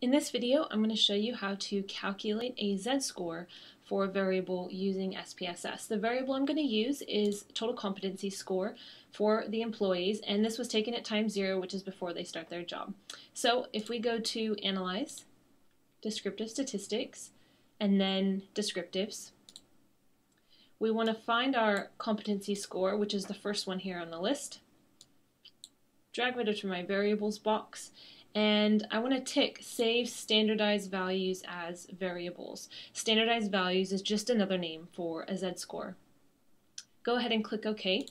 In this video, I'm going to show you how to calculate a z-score for a variable using SPSS. The variable I'm going to use is total competency score for the employees, and this was taken at time zero, which is before they start their job. So if we go to Analyze, Descriptive Statistics, and then Descriptives, we want to find our competency score, which is the first one here on the list. Drag it to my variables box, and I want to tick save standardized values as variables. Standardized values is just another name for a z-score. Go ahead and click OK.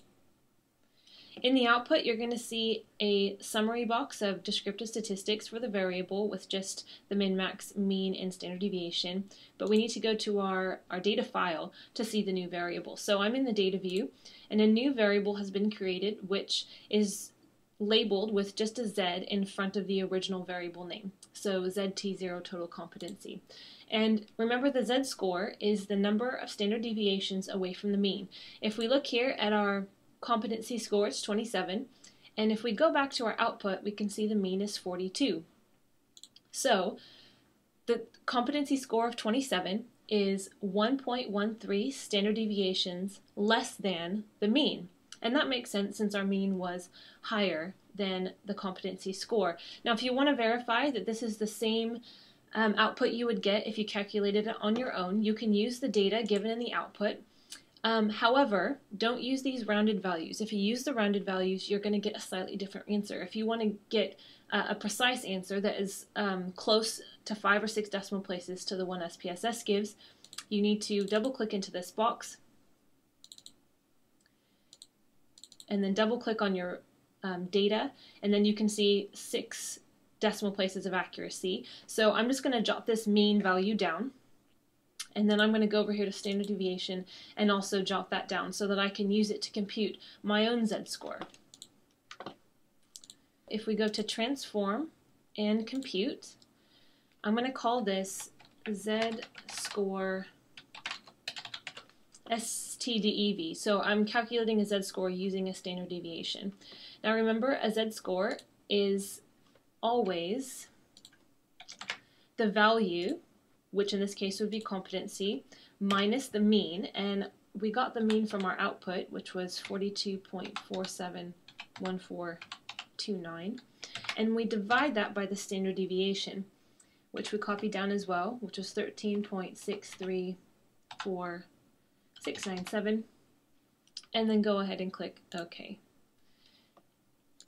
In the output, you're going to see a summary box of descriptive statistics for the variable with just the min, max, mean, and standard deviation. But we need to go to our, our data file to see the new variable. So I'm in the data view, and a new variable has been created, which is labeled with just a Z in front of the original variable name. So ZT0 total competency. And remember the Z score is the number of standard deviations away from the mean. If we look here at our competency score, it's 27. And if we go back to our output, we can see the mean is 42. So the competency score of 27 is 1.13 standard deviations less than the mean. And that makes sense since our mean was higher than the competency score. Now, if you want to verify that this is the same um, output you would get if you calculated it on your own, you can use the data given in the output. Um, however, don't use these rounded values. If you use the rounded values, you're going to get a slightly different answer. If you want to get uh, a precise answer that is um, close to five or six decimal places to the one SPSS gives, you need to double click into this box and then double click on your um, data, and then you can see six decimal places of accuracy. So I'm just going to jot this mean value down, and then I'm going to go over here to standard deviation and also jot that down so that I can use it to compute my own z-score. If we go to transform and compute, I'm going to call this z-score STDEV. So I'm calculating a z-score using a standard deviation. Now remember, a z-score is always the value, which in this case would be competency, minus the mean, and we got the mean from our output, which was 42.471429, and we divide that by the standard deviation, which we copy down as well, which was 13.634 697 and then go ahead and click OK.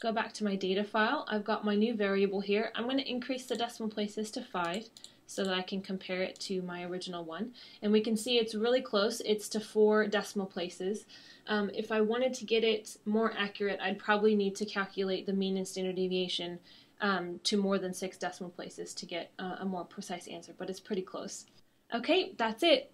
Go back to my data file. I've got my new variable here. I'm going to increase the decimal places to 5 so that I can compare it to my original one. And we can see it's really close. It's to 4 decimal places. Um, if I wanted to get it more accurate, I'd probably need to calculate the mean and standard deviation um, to more than 6 decimal places to get uh, a more precise answer, but it's pretty close. Okay, that's it.